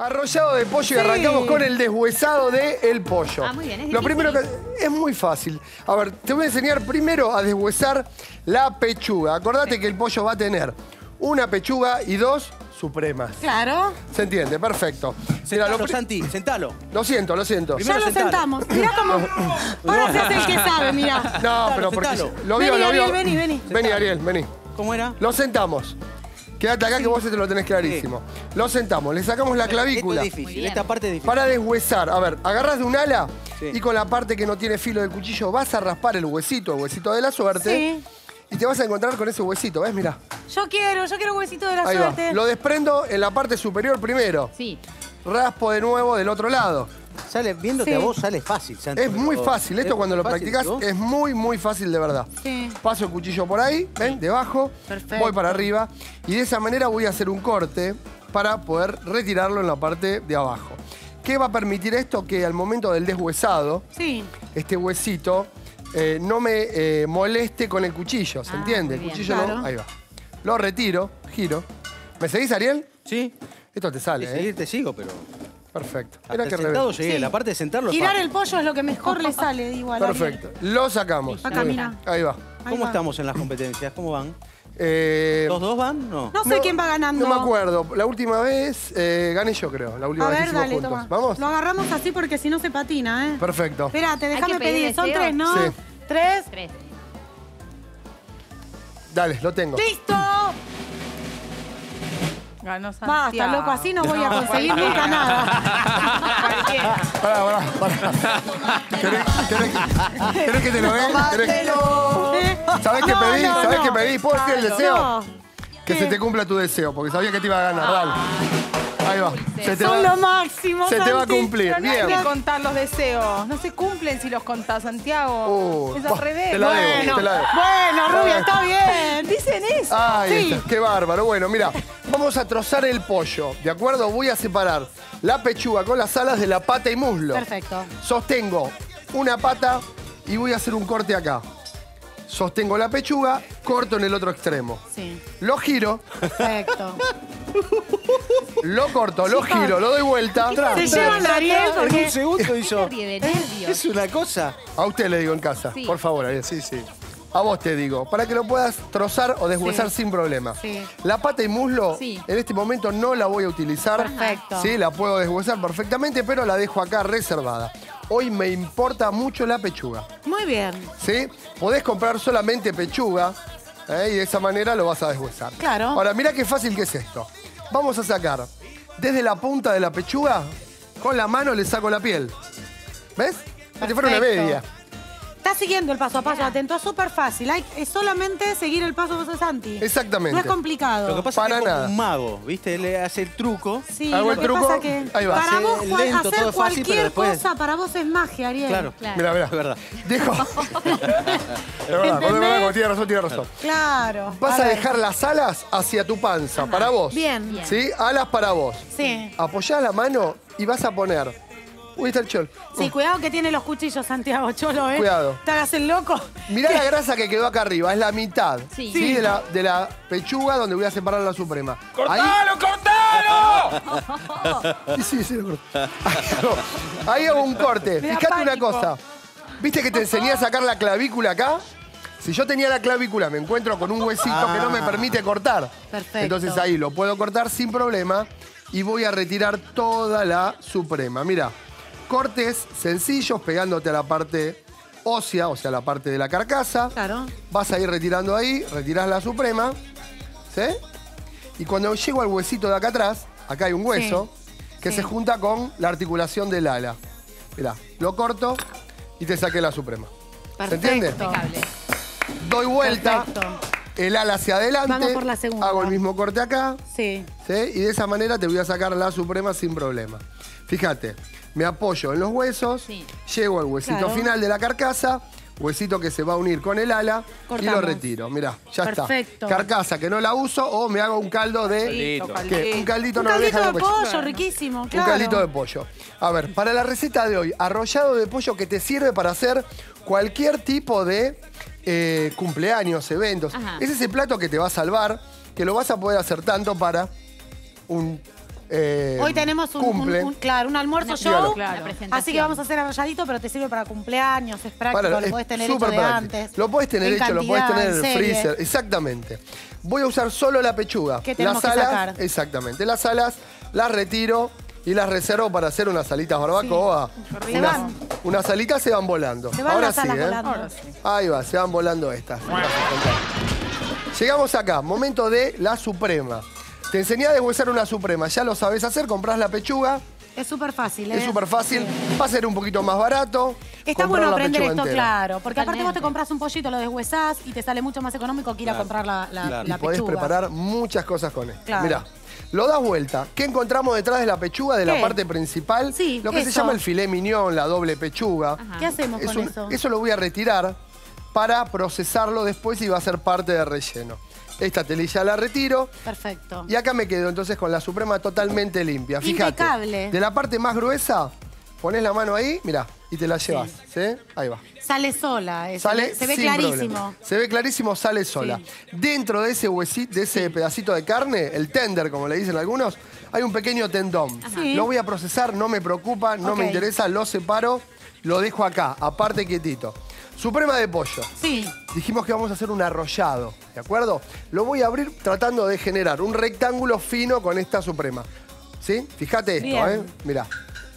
Arrollado de pollo y arrancamos con el deshuesado del el pollo. Ah, muy bien, es Lo difícil. primero que es muy fácil. A ver, te voy a enseñar primero a deshuesar la pechuga. Acordate que el pollo va a tener una pechuga y dos supremas. Claro. ¿Se entiende? Perfecto. Mira, Sentalo, lo, pri- Santi, sentalo. lo siento, lo siento. Primero ya lo sentalo. sentamos. Mirá cómo. Ahora se hace el que sabe, mirá. No, Sentalo, pero porque sentalo. lo vio, Vení, lo vio. Ariel, vení, vení. Vení, Ariel, vení. ¿Cómo era? Lo sentamos. Quédate acá que vos te lo tenés clarísimo. Lo sentamos, le sacamos la Esto clavícula. es Muy difícil, esta parte es difícil. Para deshuesar, a ver, agarras de un ala Sí. y con la parte que no tiene filo del cuchillo vas a raspar el huesito, el huesito de la suerte. Sí. Y te vas a encontrar con ese huesito, ¿ves? Mira. Yo quiero, yo quiero huesito de la Ahí va. suerte. Lo desprendo en la parte superior primero. Sí. Raspo de nuevo del otro lado. Sale, viéndote Sí. a vos, sale fácil, Santi. Es muy fácil. Esto es cuando lo fácil, practicás ¿no? es muy, muy fácil de verdad. Sí. Paso el cuchillo por ahí, ¿ven? Debajo. Perfecto. Voy para arriba. Y de esa manera voy a hacer un corte para poder retirarlo en la parte de abajo. ¿Qué va a permitir esto? Que al momento del deshuesado, Sí. este huesito eh, no me eh, moleste con el cuchillo, ¿se Ah, entiende? El bien. cuchillo no. Ahí va. Lo retiro, giro. ¿Me seguís, Ariel? Sí, Esto te sale, sí, ¿eh? seguir te sigo, pero... Perfecto. El que sentado llegué, Sí. la parte de sentarlo Girar el pollo es lo que mejor le sale, igual. Perfecto. Lo sacamos. Acá, mira. Ahí va. Ahí ¿Cómo va. estamos en las competencias? ¿Cómo van? Eh, ¿Dos, dos van? No. No sé quién va ganando. No me acuerdo. La última vez eh, gané yo, creo. La última A vez ver, dale, juntos. toma. ¿Vamos? Lo agarramos así porque si no se patina, ¿eh? Perfecto. Espérate, déjame pedir pedir. Son tres, ¿no? Sí. Tres. Tres. Dale, lo tengo. ¡Listo! Ganó Santiago. Basta, loco, así no voy a conseguir nunca nada. Pará, pará, pará. ¿Querés, querés- querés que te lo dé? ¿Querés- ¿Sabés qué No, pedí? no, ¿Sabés no. qué pedí? ¿Puedo decir el deseo? No. Que ¿Qué? se te cumpla tu deseo, porque sabía que te iba a ganar. Dale. Ahí va. Se te Son va, lo máximo, se te va a cumplir. Pero no hay Bien. que contar los deseos. No se cumplen si los contás, Santiago. Uh, es al revés. te la debo, bueno, te la debo. Bueno, Rubia, está bien. dicen eso. Ahí Sí. está, qué bárbaro. Bueno, mira, vamos a trozar el pollo, ¿de acuerdo? Voy a separar la pechuga con las alas de la pata y muslo. Perfecto. Sostengo una pata y voy a hacer un corte acá. Sostengo la pechuga, corto en el otro extremo. Sí, Lo giro, perfecto. lo corto, lo giro, lo doy vuelta. Se llevan a Ariel En un segundo hizo... Serie de nervios. Es una cosa. A usted le digo en casa, Sí. por favor, Ariel. Sí, sí. A vos te digo, para que lo puedas trozar o deshuesar Sí. sin problema. Sí. La pata y muslo, Sí. en este momento no la voy a utilizar. Perfecto. Sí, la puedo deshuesar perfectamente, pero la dejo acá reservada. Hoy me importa mucho la pechuga. Muy bien. ¿Sí? Podés comprar solamente pechuga ¿eh? y de esa manera lo vas a deshuesar. Claro. Ahora, mira qué fácil que es esto. Vamos a sacar desde la punta de la pechuga, con la mano le saco la piel. ¿Ves? Como si fuera una media. Está siguiendo el paso a paso, atento, es súper fácil. Hay, es solamente seguir el paso a paso de Santi. Exactamente. No es complicado. Lo que pasa Para es que es nada. como un mago, ¿viste? Él le hace el truco. Sí, Hago lo el que truco, pasa que ahí va. para Hace vos lento, hacer todo es fácil, pero cualquier después- cosa para vos es magia, Ariel. Claro. Claro. Mira, mira. Es verdad. Dejo. es verdad, cuando me hago, tiene razón, tiene razón. Claro. Vas a, ver. dejar las alas hacia tu panza, para vos. Bien. Bien. ¿Sí? Alas para vos. Sí. Apoyás la mano y vas a poner. Uy, está el chol. Sí, cuidado que tiene los cuchillos, Santiago Cholo, ¿eh? Cuidado. Te hagas el loco. Mirá la grasa que quedó acá arriba, es la mitad. Sí. ¿sí? De, la, de la pechuga donde voy a separar la suprema. Ahí, cortalo! sí, sí, sí, lo corto. Ahí hago- Ahí hago un corte. Me da Fíjate una pánico. cosa. ¿Viste que te enseñé a sacar la clavícula acá? Si yo tenía la clavícula, me encuentro con un huesito que no me permite cortar. Perfecto. Entonces ahí lo puedo cortar sin problema y voy a retirar toda la suprema. Mira, cortes sencillos pegándote a la parte ósea, o sea, la parte de la carcasa. Claro. Vas a ir retirando ahí, retirás la suprema, ¿sí? Y cuando llego al huesito de acá atrás, acá hay un hueso que Sí. se junta con la articulación del ala. Mirá, lo corto y te saqué la suprema. ¿Se entiende? Perfecto. Impecable. Doy vuelta, Perfecto. El ala hacia adelante. Vamos por la segunda. Hago el mismo corte acá, Sí. ¿sí? Y de esa manera te voy a sacar la suprema sin problema. Fíjate, me apoyo en los huesos, Sí. llego al huesito Claro. final de la carcasa, huesito que se va a unir con el ala y lo retiro. Mirá, ya Perfecto. está. Carcasa que no la uso o me hago un caldo de... Caldito, ¿Qué? Un caldito Un no caldito de pollo, riquísimo. un claro. caldito de pollo. A ver, para la receta de hoy, arrollado de pollo que te sirve para hacer cualquier tipo de eh, cumpleaños, eventos. Ajá. Es ese plato que te va a salvar, que lo vas a poder hacer tanto para un eh, Hoy tenemos un, un- cumple. un- claro, un almuerzo show. Claro. Así que vamos a hacer arrolladito, pero te sirve para cumpleaños, es práctico, Para- lo es podés tener hecho de práctico. antes. Lo podés tener En hecho, lo podés tener en el serie. freezer. Exactamente. Voy a usar solo la pechuga. ¿Qué tenemos las que alas, sacar? exactamente. Las alas las retiro y las reservo para hacer unas alitas barbacoa. Se Unas, van. unas alitas se van volando. Se van Ahora las sí, ¿eh? volando. Ahora sí. Ahí va, se van volando estas. Llegamos acá, momento de la suprema. Te enseñé a deshuesar una suprema, ya lo sabes hacer, comprás la pechuga, Es súper fácil, ¿eh? es súper fácil, va a ser un poquito más barato. Está bueno aprender esto, entera. claro. Porque aparte vos te compras un pollito, lo deshuesás y te sale mucho más económico que ir a comprar la, la, Claro. la y podés pechuga. preparar muchas cosas con esto. Claro. Mirá, lo das vuelta. ¿Qué encontramos detrás de la pechuga, de la ¿Qué? parte principal? Sí, Lo que se llama el filé miñón, la doble pechuga. ¿Qué hacemos Es con un- eso? eso lo voy a retirar para procesarlo después y va a ser parte de relleno. Esta telilla la retiro. Perfecto. Y acá me quedo entonces con la suprema totalmente limpia. Fíjate. Impecable. De la parte más gruesa, pones la mano ahí, mirá, y te la llevas. ¿sí? Ahí va. Sale sola. eh, se Sale ve- se ve sin clarísimo. problema. Se ve clarísimo, sale sola. Dentro de ese huesito, de ese pedacito de carne, el tender, como le dicen algunos, hay un pequeño tendón. Sí. Lo voy a procesar, no me preocupa, no me interesa, lo separo, lo dejo acá, aparte quietito. Suprema de pollo. Sí. Dijimos que vamos a hacer un arrollado, ¿de acuerdo? Lo voy a abrir tratando de generar un rectángulo fino con esta suprema. ¿Sí? Fíjate esto, Bien. ¿eh? Mirá,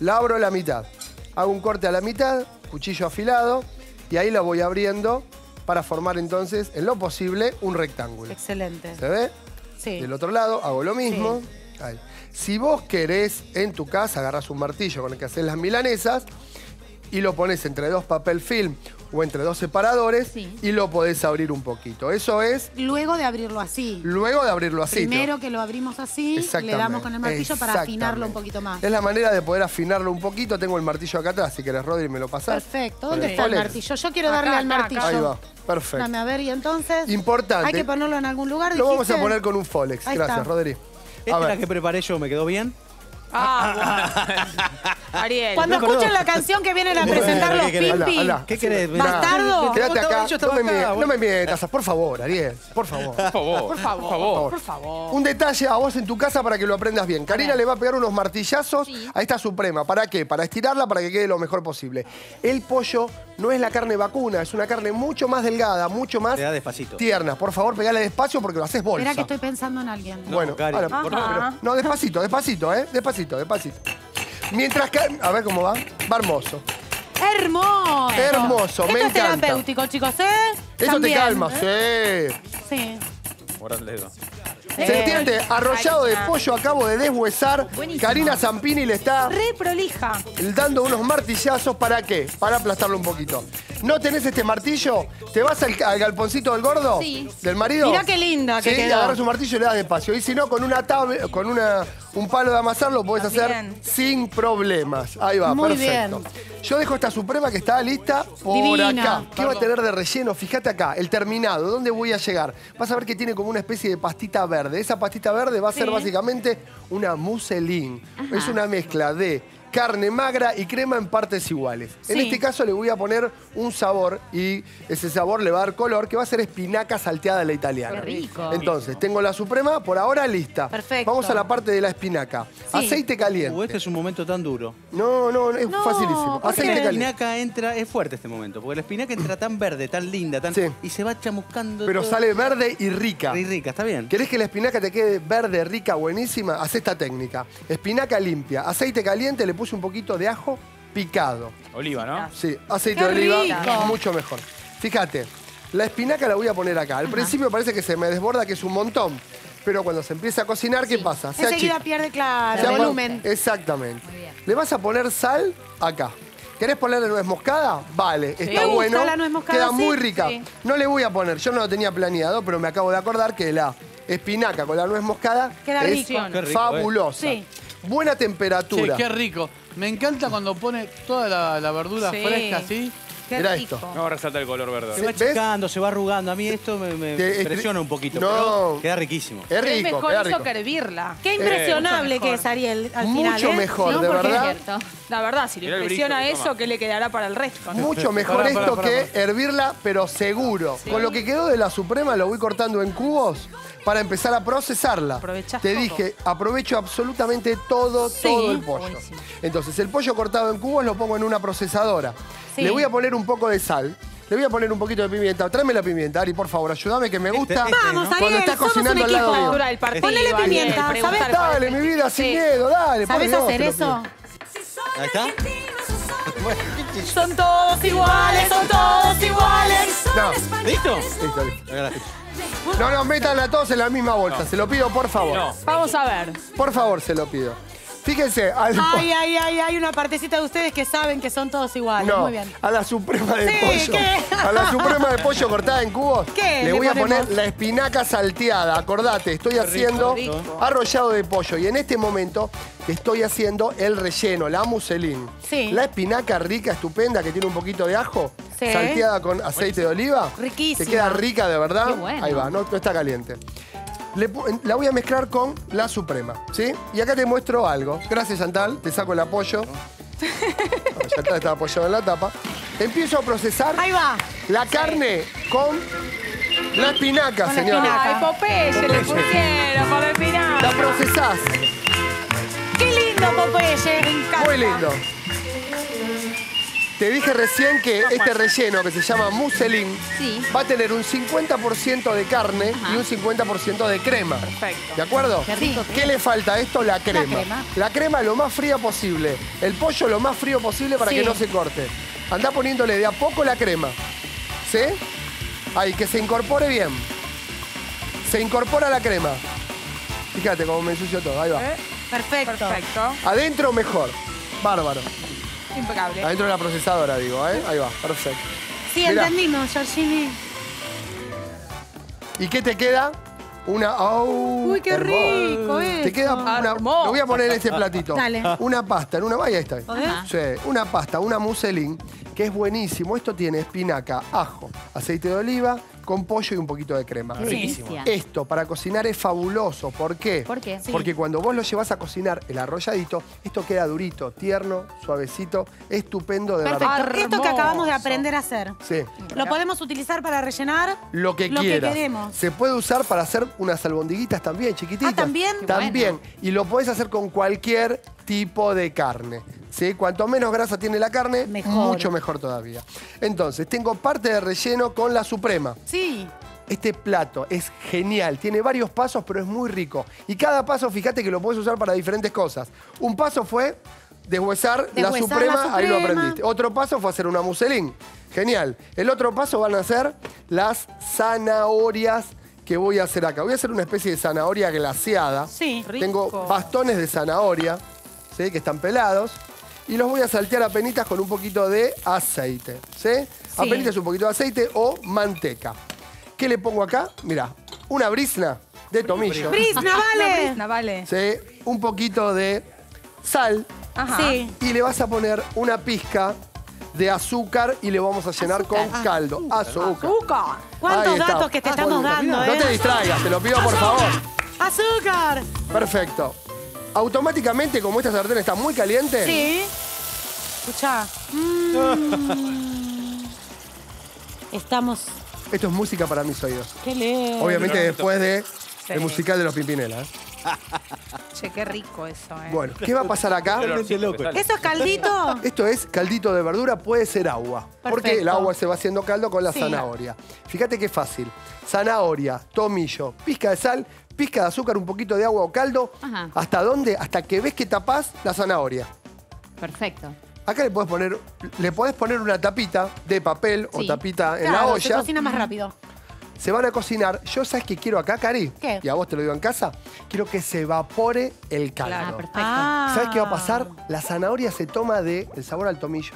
la abro la mitad. Hago un corte a la mitad, cuchillo afilado, y ahí la voy abriendo para formar entonces, en lo posible, un rectángulo. Excelente. ¿Se ve? Sí. Del otro lado hago lo mismo. Ahí. Si vos querés en tu casa, agarras un martillo con el que haces las milanesas y lo pones entre dos papel film o entre dos separadores Sí. y lo podés abrir un poquito. Eso es Luego de abrirlo así. luego de abrirlo así. Primero que lo abrimos así, le damos con el martillo para afinarlo un poquito más. Es la manera de poder afinarlo un poquito. Tengo el martillo acá atrás, si querés, Rodri, me lo pasás. Perfecto. ¿Dónde está el martillo? Yo quiero Acá, darle al martillo. acá. Ahí va, perfecto. Dame a ver, y entonces. Importante. Hay que ponerlo en algún lugar. Lo vamos a poner con un Folex. Ahí Gracias, está. Rodri. Esta la que preparé yo, ¿me quedó bien? Ah, bueno. Ariel. Cuando No, perdón. la canción que vienen a Bueno, presentar los ¿qué querés? Pimpi. ¿Qué querés? Bastardo. Quédate No, acá. yo estaba No me, acá, mie- no me mientas. Por favor, Ariel. Por favor. Por favor. Por favor, por favor. Un detalle a vos en tu casa para que lo aprendas bien. Karina le va a pegar unos martillazos a esta suprema. ¿Para qué? Para estirarla para que quede lo mejor posible. El pollo no es la carne vacuna, es una carne mucho más delgada, mucho más Te da despacito. tierna. Por favor, pegale despacio porque lo haces bolsa. Espera que estoy pensando en alguien. Bueno, Cari, ahora, por pero- no, despacito, despacito, ¿eh? Despacito, despacito. Mientras que... A ver cómo va. Va hermoso. Hermoso. Hermoso, Esto me es encanta. terapéutico, chicos, ¿eh? Eso También, te calma, ¿eh? sí. Sí. Guarda el dedo. ¿Se entiende? Arrollado de pollo acabo de deshuesar. Karina Zampini le está Re prolija. dando unos martillazos. ¿Para qué? Para aplastarlo un poquito. ¿No tenés este martillo? ¿Te vas al, al galponcito del gordo? Sí. ¿Del marido? Mirá qué linda que sí, quedó. agarras un martillo y le das despacio. Y si no, con una tab- con una, un palo de amasar lo podés hacer sin problemas. Ahí va, Muy perfecto. Yo dejo esta suprema que está lista por Divina. acá. ¿Qué va a tener de relleno? Fíjate acá, el terminado. ¿Dónde voy a llegar? Vas a ver que tiene como una especie de pastita verde. Esa pastita verde va a ser Sí. básicamente una mousseline. Es una mezcla de carne magra y crema en partes iguales. En Sí. este caso le voy a poner un sabor y ese sabor le va a dar color que va a ser espinaca salteada a la italiana. Qué rico. Entonces, tengo la suprema por ahora lista. Perfecto. Vamos a la parte de la espinaca. Sí. Aceite Uh, caliente. este es un momento tan duro. No, no, es No, facilísimo. ¿por Aceite? La caliente. espinaca entra, es fuerte este momento, porque la espinaca entra tan verde, tan linda, tan Sí. y se va chamuscando. Pero todo. sale verde y rica. Y rica, está bien. ¿Querés que la espinaca te quede verde, rica, buenísima? Haz esta técnica. Espinaca limpia, aceite caliente, le puse un poquito de ajo picado. Oliva, ¿no? Sí, aceite ¡Qué de oliva, rico! mucho mejor. Fíjate, la espinaca la voy a poner acá. Al principio parece que se me desborda, que es un montón. Pero cuando se empieza a cocinar, ¿qué pasa? Se Enseguida achica. pierde, claro, Se apa- volumen. Exactamente. Le vas a poner sal acá. ¿Querés ponerle nuez moscada? Vale, está Me gusta bueno. la nuez moscada, Queda sí, muy rica. sí. No le voy a poner, yo no lo tenía planeado, pero me acabo de acordar que la espinaca con la nuez moscada Queda es rico. Qué rico, fabulosa. Sí. Buena Che, temperatura. qué rico. Me encanta cuando pone toda la, la verdura Sí. fresca así. Qué Mirá rico. esto. No resalta el color verde. Se va ¿Ves? achicando, se va arrugando. A mí esto me, me Te- es- presiona un poquito, No. pero queda riquísimo. Es rico, mejor queda eso rico. que hervirla. Qué impresionable que es Ariel al final. Mucho ¿eh? mejor, No, de porque- verdad. La verdad, si le Mirá el impresiona brillo que eso, toma. ¿qué le quedará para el resto? Mucho mejor Pará, esto pará, que hervirla, pero seguro. Con lo que quedó de la Suprema lo voy cortando en cubos para empezar a procesarla. Aprovechás Te todo. dije, aprovecho absolutamente todo, Sí. todo el pollo. Buenísimo. Entonces, el pollo cortado en cubos lo pongo en una procesadora. Sí. Le voy a poner un poco de sal. Le voy a poner un poquito de pimienta. Tráeme la pimienta, Ari, por favor, ayúdame que me gusta. Vamos, Cuando Ariel, estás somos un cocinando al lado equipo. mío. Cultura del partido, Ponele Ariel, pimienta, preguntar ¿sabes? cuál Dale, es. mi vida, sin Sí. miedo, dale. por ¿Sabes Dios, hacer te lo eso? pido. Ahí está. Son todos iguales, son todos iguales. No, ¿Listo? listo, listo. No, no, métanla todos en la misma bolsa. Se lo pido, por favor. No. Vamos a ver. Por favor, se lo pido. Fíjense, al Ay, ay, ay, hay una partecita de ustedes que saben que son todos iguales. no, Muy bien. a la suprema de Sí, pollo. ¿qué? A la suprema de pollo cortada en cubos. ¿Qué Le le voy a poner la espinaca salteada. Acordate, estoy haciendo rico. arrollado de pollo. Y en este momento estoy haciendo el relleno, la muselín. Sí. La espinaca rica, estupenda, que tiene un poquito de ajo. Sí. Salteada con aceite de oliva. Riquísima. Te queda rica de verdad. Qué bueno. Ahí va, no, no está caliente. Le la voy a mezclar con la suprema, ¿sí? Y acá te muestro algo. Gracias, Chantal. Te saco el apoyo. Bueno, Chantal está apoyado en la tapa. Empiezo a procesar Ahí va. la carne con la espinaca, Con la señores. espinaca. Ay, Popeye le pusieron por el La final. procesás. Qué lindo, Popeye. Me encanta. Muy lindo. Te dije recién que este relleno que se llama muselín Sí. va a tener un 50% de carne y un 50% de crema. Perfecto. ¿De acuerdo? Qué rico ¿Qué le falta a esto? La crema. crema. La crema lo más fría posible. El pollo lo más frío posible para Sí. que no se corte. Andá poniéndole de a poco la crema. ¿Sí? Ahí, que se incorpore bien. Se incorpora la crema. Fíjate cómo me ensucio todo. Ahí va. ¿Eh? Perfecto. Perfecto. Adentro mejor. Bárbaro. Impecable. Adentro de la procesadora, digo, ¿eh? Ahí va, perfecto. Sí, Mirá. entendimos, Georgini. ¿Y qué te queda? Una. ¡Au! Uy, qué hermoso. rico Te queda una. Lo voy a poner en este platito. Dale. Una pasta, en una. Ahí está. ¿Podés? Sí, una pasta, una muselín, que es buenísimo. Esto tiene espinaca, ajo, aceite de oliva, con pollo y un poquito de crema. Delicia. Esto para cocinar es fabuloso. ¿Por qué? ¿Por qué? Sí. Porque cuando vos lo llevas a cocinar el arrolladito, esto queda durito, tierno, suavecito, estupendo de verdad. Perfecto. Esto que acabamos de aprender a hacer. Sí. Lo podemos utilizar para rellenar Lo que lo quieras. que queremos. Se puede usar para hacer unas albondiguitas también, chiquititas. Ah, ¿también? También. Y lo podés hacer con cualquier tipo de carne. ¿sí? Cuanto menos grasa tiene la carne, Mejor. mucho mejor todavía. Entonces, tengo parte de relleno con la suprema. Sí. Este plato es genial, tiene varios pasos, pero es muy rico. Y cada paso, fíjate que lo puedes usar para diferentes cosas. Un paso fue deshuesar, la, suprema, la ahí lo suprema. aprendiste. Otro paso fue hacer una muselín. Genial. El otro paso van a ser las zanahorias que voy a hacer acá. Voy a hacer una especie de zanahoria glaseada. Sí. Tengo Rico. bastones de zanahoria, ¿sí? que están pelados. Y los voy a saltear a penitas con un poquito de aceite. ¿sí? A penitas un poquito de aceite o manteca. ¿Qué le pongo acá? Mira, una brisna de tomillo. Brisna, vale. brisna, vale. ¿sí? Un poquito de sal. Ajá. Sí. Y le vas a poner una pizca de azúcar y le vamos a llenar con caldo. Azúcar. Azúcar. ¿Cuántos datos que te Ah, estamos dando, No te eh? distraigas, te lo pido por favor. ¡Azúcar! Perfecto. Automáticamente, como esta sartén está muy caliente, Sí. Escuchá. Mm. Estamos. esto es música para mis oídos. Qué lindo. Obviamente después de Sí. el musical de los Pimpinela. ¿eh? Che, qué rico eso, eh. Bueno, ¿qué va a pasar acá? ¿Eso es caldito? Esto es caldito de verdura, puede ser agua. Porque el agua se va haciendo caldo con la Sí. zanahoria. Fíjate qué fácil. Zanahoria, tomillo, pizca de sal, pizca de azúcar, un poquito de agua o caldo. Ajá. ¿Hasta dónde? Hasta que ves que tapás la zanahoria. Perfecto. Acá le podés poner, le podés poner una tapita de papel o Sí. tapita en Claro, la se olla. cocina más rápido. Se van a cocinar. Yo, ¿sabes qué quiero acá, Cari? ¿Qué? Y a vos te lo digo en casa. Quiero que se evapore el caldo. Ah, perfecto. Ah. ¿Sabes qué va a pasar? La zanahoria se toma de el sabor al tomillo,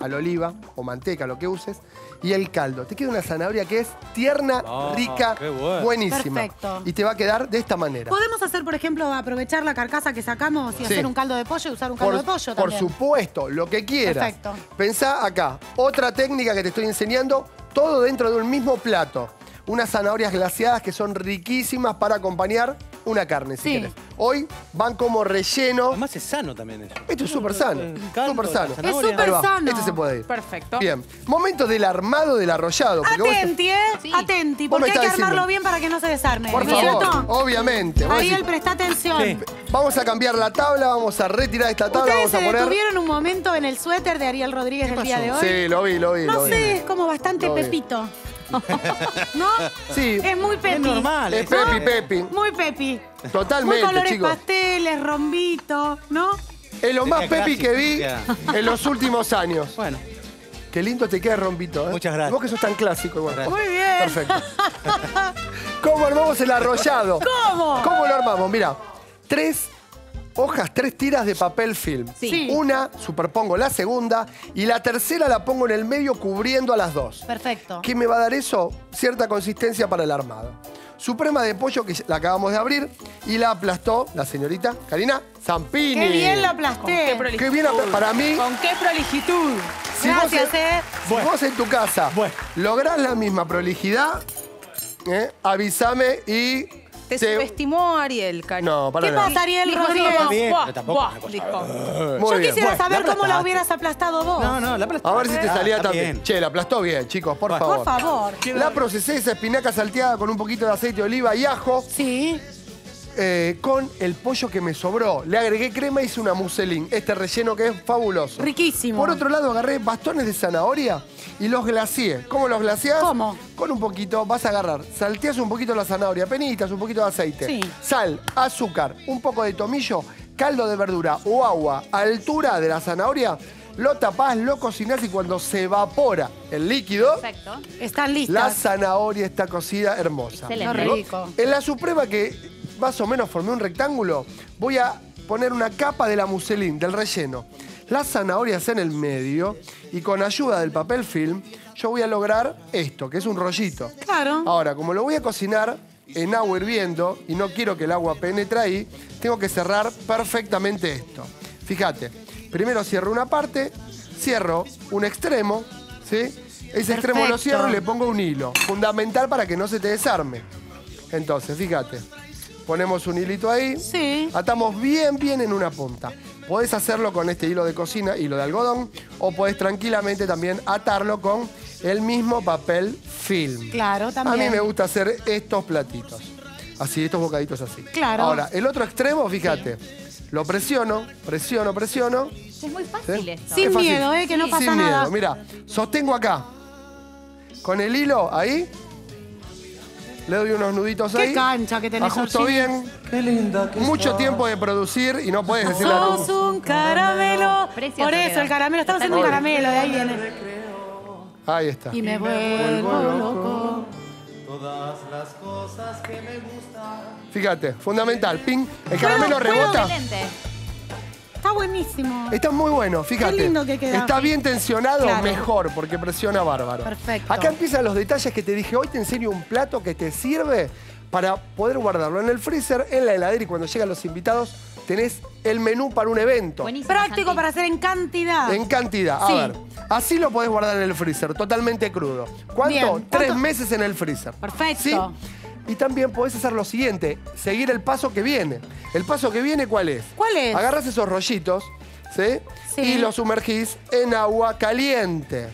al oliva o manteca, lo que uses, y el caldo. Te queda una zanahoria que es tierna, Ah, rica, bueno. buenísima. Perfecto. Y te va a quedar de esta manera. ¿Podemos hacer, por ejemplo, aprovechar la carcasa que sacamos y Sí. hacer un caldo de pollo y usar un caldo Por, de pollo por también? supuesto, lo que quieras. Perfecto. Pensá acá, otra técnica que te estoy enseñando, todo dentro de un mismo plato. Unas zanahorias glaseadas que son riquísimas para acompañar una carne, si Sí. querés. Hoy van como relleno. Además es sano también eso. Esto es súper sano, El súper sano. Es súper sano. Este se puede ir. Perfecto. Bien. Momento del armado del arrollado. Atenti, ¿eh? Sí. Atenti, porque hay que diciendo- armarlo bien para que no se desarme. Por ¿no es favor, cierto? obviamente. Ariel, presta atención. Sí. Vamos a cambiar la tabla, vamos a retirar esta tabla, ¿Ustedes vamos se a poner. detuvieron un momento en el suéter de Ariel Rodríguez del día de hoy? Sí, lo vi, lo vi, No lo vi. sé, es como bastante Lo vi. ¿No? Sí, Es muy pepi. Es normal. es Pepi, Pepi. Muy pepi. Totalmente, Muy colores chicos. pasteles, rombito, ¿no? Es lo más Sería Pepi que vi en los últimos años. Bueno, Qué lindo te queda el rompito, ¿eh? Muchas gracias. Vos que sos tan clásico igual. Gracias. Muy bien. Perfecto. ¿Cómo armamos el arrollado? ¿Cómo? ¿Cómo lo armamos? Mira, tres hojas, tres tiras de papel film. Sí. Una, superpongo la segunda, y la tercera la pongo en el medio cubriendo a las dos. Perfecto. ¿Qué me va a dar eso? Cierta consistencia para el armado. Suprema de pollo que la acabamos de abrir y la aplastó la señorita Karina Zampini. Qué bien qué aplasté. prolijitud. Qué bien apl- para mí. Con qué prolijitud. Si vos Gracias, en- eh. Si vos en tu casa Bueno. lográs la misma prolijidad, ¿eh? avísame y Te te- subestimó Ariel, Cari. No, para ¿Qué nada. pasa, Ariel Dijo, Rodríguez? no, Bien, buah, pero tampoco buah, una cosa- dijo. Muy Yo bien. quisiera Bueno, saber la cómo la aplastaste. hubieras aplastado vos. no, no, la aplastaste. A ver si te Ah, salía está también. bien. Che, la aplastó bien, chicos, por Bueno. favor. Por favor. La procesé esa espinaca salteada con un poquito de aceite de oliva y ajo, Sí. Eh, con el pollo que me sobró. Le agregué crema y hice una muselín. Este relleno que es fabuloso. Riquísimo. Por otro lado, agarré bastones de zanahoria y los glacié. ¿Cómo los glaciás? ¿Cómo? Con un poquito, vas a agarrar, salteas un poquito la zanahoria, penitas, un poquito de aceite, Sí. sal, azúcar, un poco de tomillo, caldo de verdura o agua a altura de la zanahoria, lo tapás, lo cocinás y cuando se evapora el líquido, Perfecto. la Están listas. zanahoria está cocida hermosa. Excelente. Rico. En la suprema que más o menos formé un rectángulo, voy a poner una capa de la muselín, del relleno. Las zanahorias en el medio y con ayuda del papel film yo voy a lograr esto, que es un rollito. Claro. Ahora, como lo voy a cocinar en agua hirviendo y no quiero que el agua penetre ahí, tengo que cerrar perfectamente esto. Fíjate, primero cierro una parte, cierro un extremo, ¿sí? Ese extremo lo cierro y le pongo un hilo, fundamental para que no se te desarme. Entonces, fíjate, ponemos un hilito ahí, Sí. atamos bien, bien en una punta. Podés hacerlo con este hilo de cocina, hilo de algodón, o podés tranquilamente también atarlo con el mismo papel film. Claro, A también. mí me gusta hacer estos platitos. Así, estos bocaditos así. Claro. Ahora, el otro extremo, fíjate. Lo presiono, presiono, presiono. Es muy fácil ¿sí? esto. Sin Es fácil. miedo, ¿eh? Que no pasa Sin nada. miedo. Mira, sostengo acá. Con el hilo ahí. Le doy unos nuditos Qué ahí. cancha que tenés, Ajusto bien. Mucho tiempo de producir y no puedes decirle a Sos un caramelo. Precioso Por eso, el caramelo. Estamos haciendo un caramelo, de ahí viene. Ahí está. Y me vuelvo loco. Fíjate, fundamental. Ping. El caramelo ¿Puedo? rebota. Excelente. Está buenísimo. Está muy bueno, fíjate. Qué lindo que queda. Está bien tensionado, Claro. mejor, porque presiona bárbaro. Perfecto. Acá empiezan los detalles que te dije. Hoy te enseño un plato que te sirve para poder guardarlo en el freezer, en la heladera y cuando llegan los invitados tenés el menú para un evento. Buenísimo. Práctico Santi. para hacer en cantidad. En cantidad. A Sí. ver, así lo podés guardar en el freezer, totalmente crudo. ¿Cuánto? Bien, ¿cuánto? Tres meses en el freezer. Perfecto. ¿Sí? Y también podés hacer lo siguiente, seguir el paso que viene. ¿El paso que viene cuál es? ¿Cuál es? Agarras esos rollitos, ¿sí? Sí. Y los sumergís en agua caliente.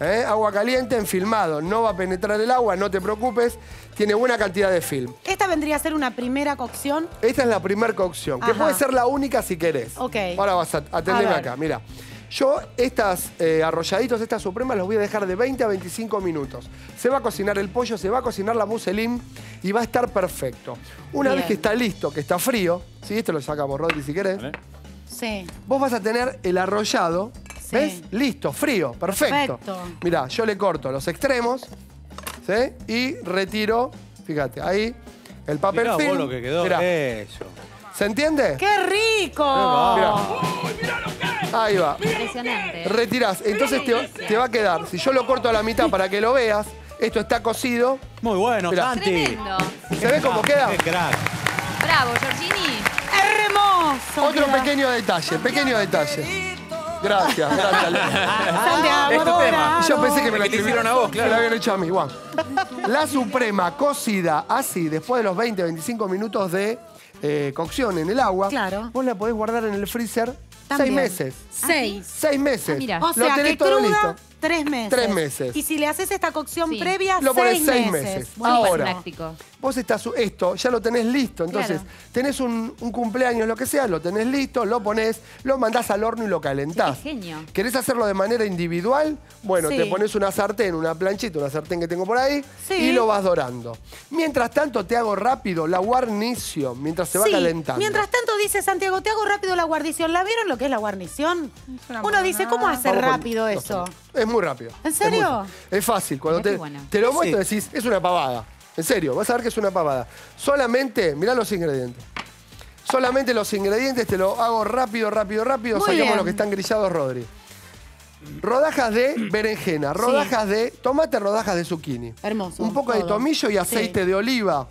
¿eh? Agua caliente enfilmado. No va a penetrar el agua, no te preocupes. Tiene buena cantidad de film. Esta vendría a ser una primera cocción. Esta es la primera cocción, que puede ser la única si querés. Ok. Ahora vas a atenderme acá, mira. Yo estas eh, arrolladitos, estas supremas, los voy a dejar de 20 a 25 minutos. Se va a cocinar el pollo, se va a cocinar la muselín y va a estar perfecto. Una Bien. vez que está listo, que está frío, ¿sí? Esto lo sacamos, Rodri, si querés. ¿Vale? Sí. Vos vas a tener el arrollado, Sí. ¿ves? Listo, frío, perfecto. Perfecto. Mirá, yo le corto los extremos, ¿sí? Y retiro, fíjate, ahí el papel Mirá vos film. lo que quedó. Mirá, Eso. ¿Se entiende? ¡Qué rico! Mirá. Ahí va. Impresionante. Retirás. Entonces te, te va a quedar, si yo lo corto a la mitad para que lo veas, esto está cocido. Muy bueno, Mirá. Santi. Tremendo. ¿Se ve cómo queda? Qué crack. Bravo, Giorgini. ¡Hermoso! Otro queda. pequeño detalle, pequeño detalle. Gracias, gracias. Santiago Es tu tema. Yo pensé que me la Que te escribieron hicieron a vos, Me claro. la habían hecho a mí, guau. La Suprema cocida así, después de los 20, 25 minutos de eh, cocción en el agua, Claro. vos la podés guardar en el freezer También. seis meses. Seis. Seis meses. Ah, mira. O Lo sea, tenés que todo cruda, listo. tres meses. Tres meses. Y si le haces esta cocción Sí. previa, Lo pones seis, seis meses. meses. Muy Ahora. práctico. Vos estás, esto ya lo tenés listo, entonces Claro. tenés un, un cumpleaños, lo que sea, lo tenés listo, lo ponés, lo mandás al horno y lo calentás. Qué genio. ¿Querés hacerlo de manera individual? Bueno, Sí. te pones una sartén, una planchita, una sartén que tengo por ahí Sí. y lo vas dorando. Mientras tanto te hago rápido la guarnición, mientras se va Sí. calentando. Mientras tanto dice Santiago, te hago rápido la guarnición. ¿La vieron lo que es la guarnición? una Uno dice, ¿cómo Vamos con rápido eso? Es muy rápido. ¿En Es muy serio? Es, fácil. Cuando te, bueno. te lo muestro Sí. decís, es una pavada. En serio, vas a ver que es una pavada. Solamente, mirá los ingredientes. Solamente los ingredientes te lo hago rápido, rápido, rápido. Muy Saquemos bien. lo que están grillados, Rodri. Rodajas de berenjena, rodajas de tomate, rodajas de zucchini. Hermoso, Un poco de tomillo y aceite Sí. de oliva.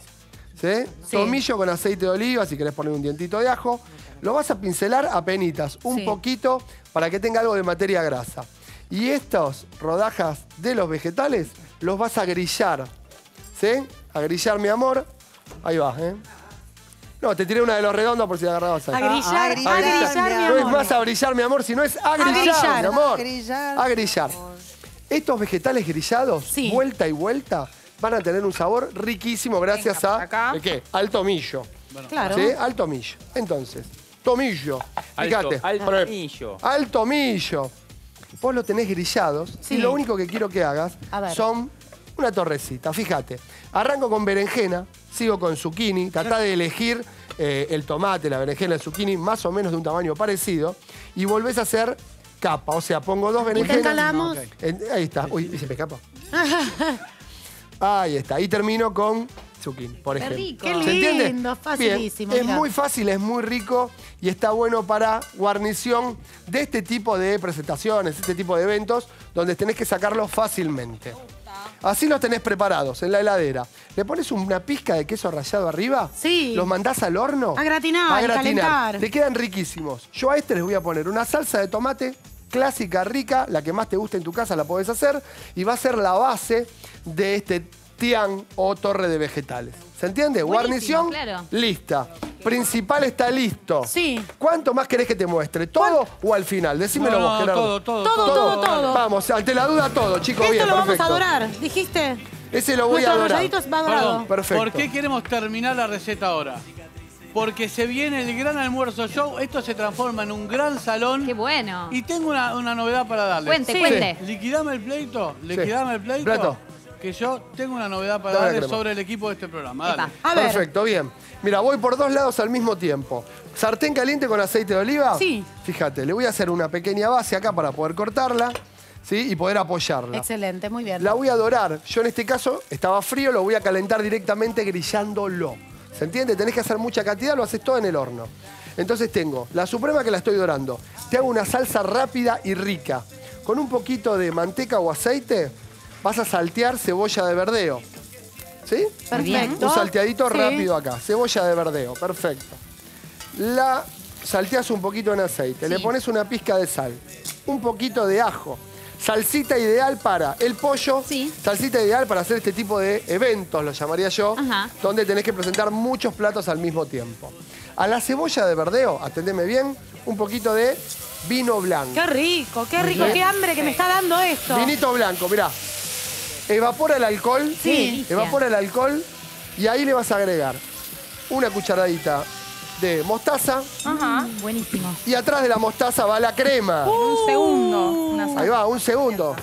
¿Sí? Tomillo con aceite de oliva, si querés poner un dientito de ajo. Lo vas a pincelar a penitas, un poquito, para que tenga algo de materia grasa. Y estas rodajas de los vegetales los vas a grillar. ¿Sí? A grillar, mi amor. Ahí va, ¿eh? No, te tiré una de los redondos por si la agarrabas ahí. A grillar, a a grillar, grillar, mi No es más a brillar, mi amor, sino es a grillar, mi amor. A grillar. A grillar. Estos vegetales grillados, Sí. vuelta y vuelta, van a tener un sabor riquísimo gracias Venga, a acá. ¿de qué? al tomillo. Claro. ¿Sí? Al tomillo. Entonces, tomillo. Fíjate. Poné- tomillo. Al tomillo. Vos lo tenés grillados Sí. y lo único que quiero que hagas son una torrecita. Fíjate. Arranco con berenjena, sigo con zucchini, tratá de elegir eh, el tomate, la berenjena, el zucchini, más o menos de un tamaño parecido, y volvés a hacer capa. O sea, pongo dos berenjenas. Intercalamos. Ok. En- ahí está. Uy, se me escapa. Ahí está. Y termino con zucchini, por Qué ejemplo. rico. Qué ¿Se entiende? lindo, facilísimo, Bien, Es muy fácil, es muy rico y está bueno para guarnición de este tipo de presentaciones, este tipo de eventos, donde tenés que sacarlos fácilmente. Así los tenés preparados en la heladera. Le pones una pizca de queso rallado arriba, Sí. los mandás al horno. A gratinar, a gratinar. calentar. Te quedan riquísimos. Yo a este les voy a poner una salsa de tomate clásica, rica, la que más te guste en tu casa la podés hacer, y va a ser la base de este tian o torre de vegetales. ¿Se entiende? Buenísimo, Guarnición claro. lista. Principal está listo. Sí. ¿Cuánto más querés que te muestre? ¿Todo o al final? Decímelo No, vos, no, Gerardo. todo, todo, Todo, todo, todo. Vamos, ante la duda todo, chicos. Esto bien, lo vamos perfecto. a adorar, dijiste. Ese lo voy a adorar. va dorado. Perdón, Perfecto. ¿por qué queremos terminar la receta ahora? Porque se viene el gran almuerzo show, esto se transforma en un gran salón. Qué bueno. Y tengo una, una novedad para darles. Cuente, Sí. cuente. Liquidame el pleito, liquidame el pleito. Plato. Que yo tengo una novedad para Dame la darles crema. sobre el equipo de este programa. Dale. A ver. Perfecto, bien. Mira, voy por dos lados al mismo tiempo. Sartén caliente con aceite de oliva. Sí. Fíjate, le voy a hacer una pequeña base acá para poder cortarla, ¿sí? Y poder apoyarla. Excelente, muy bien. La voy a dorar. Yo en este caso estaba frío, lo voy a calentar directamente grillándolo. ¿Se entiende? Tenés que hacer mucha cantidad, lo haces todo en el horno. Entonces tengo la suprema que la estoy dorando. Te hago una salsa rápida y rica. Con un poquito de manteca o aceite vas a saltear cebolla de verdeo. ¿Sí? Perfecto. Un salteadito Sí. rápido acá. Cebolla de verdeo, perfecto. La salteas un poquito en aceite. Le pones una pizca de sal. Un poquito de ajo. Salsita ideal para el pollo. Sí. Salsita ideal para hacer este tipo de eventos, lo llamaría yo. Ajá. Donde tenés que presentar muchos platos al mismo tiempo. A la cebolla de verdeo, atendeme bien, un poquito de vino blanco. Qué rico, qué rico, Sí. qué hambre que me está dando esto. Vinito blanco, mirá. Evapora el alcohol. Sí. Evapora el alcohol y ahí le vas a agregar una cucharadita de mostaza Ajá. Buenísimo. y atrás de la mostaza va la crema. Un segundo. Una Ahí va, un segundo.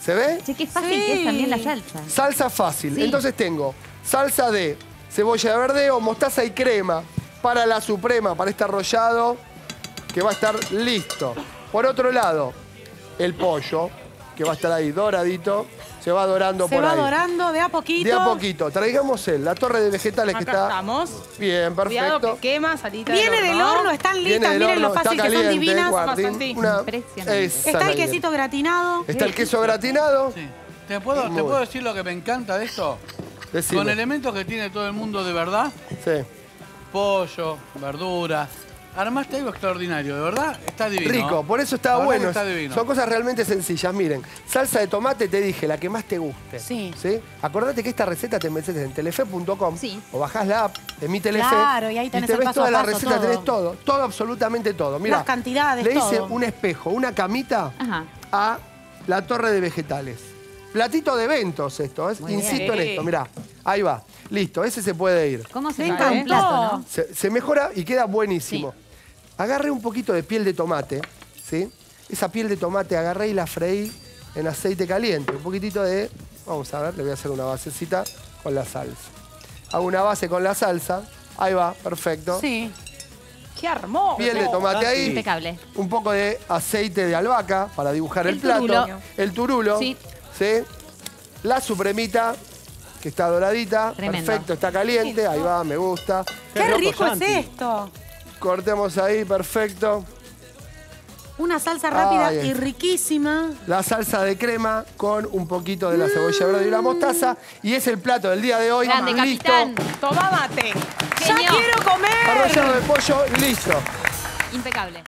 ¿Se ve? Che, qué fácil Sí. que es también la salsa. Salsa fácil. Sí. Entonces tengo salsa de cebolla de verdeo, mostaza y crema para la suprema, para este arrollado que va a estar listo. Por otro lado, el pollo, que va a estar ahí doradito, se va dorando Se por va ahí. dorando de a poquito. De a poquito. Traigamos él, la torre de vegetales que está estamos. bien, Cuidado perfecto. que quema, salita Viene del horno, están listas, miren lo fácil está que son caliente, divinas. guardín. Una- Impresionante. Está el que- quesito gratinado. Está el queso gratinado. Sí. ¿Te puedo, ¿Te puedo decir lo que me encanta de esto? Decime. Con elementos que tiene todo el mundo de verdad. Sí. Pollo, verduras, Armaste algo extraordinario, de verdad. Está divino. Rico, por eso está bueno. Está divino. Son cosas realmente sencillas. Miren, salsa de tomate, te dije, la que más te guste. Sí. Acordate que esta receta te metes en telefe.com Sí. o bajás la app de mi Telefe. Claro, y ahí tenés te el ves paso toda a la paso, receta, todo. tenés todo, todo, absolutamente todo. Mira, Las cantidades, le hice todo. un espejo, una camita Ajá. a la torre de vegetales. Platito de eventos esto, ¿eh? Insisto bien. en esto, mirá, ahí va, listo, ese se puede ir. ¿Cómo se el encantó. plato, no? Se, se mejora y queda buenísimo. Agarré un poquito de piel de tomate, ¿sí? Esa piel de tomate agarré y la freí en aceite caliente. Un poquitito de, vamos a ver, le voy a hacer una basecita con la salsa. Hago una base con la salsa, ahí va, perfecto. Sí. ¡Qué hermoso! Piel de tomate ahí. Impecable. Un poco de aceite de albahaca para dibujar el, El plato. turulo. El turulo. Sí. ¿sí? La supremita, que está doradita. Tremendo. Perfecto, está caliente. Ahí va, me gusta. Qué, rico Santi. es esto. Cortemos ahí, perfecto. Una salsa rápida Ay, y riquísima. La salsa de crema con un poquito de la cebolla verde y la mostaza. Y es el plato del día de hoy. Grande, listo. capitán. Toma mate. Genio. ¡Ya quiero comer! Arrollado de pollo, listo. Impecable.